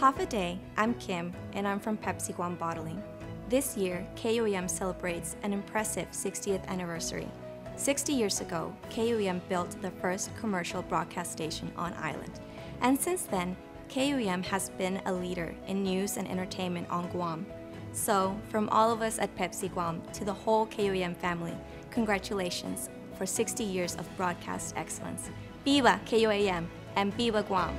Hafa adai, I'm Kim, and I'm from Pepsi Guam Bottling. This year, KUAM celebrates an impressive 60th anniversary. 60 years ago, KUAM built the first commercial broadcast station on island. And since then, KUAM has been a leader in news and entertainment on Guam. So, from all of us at Pepsi Guam to the whole KUAM family, congratulations for 60 years of broadcast excellence. Viva KUAM and Viva Guam!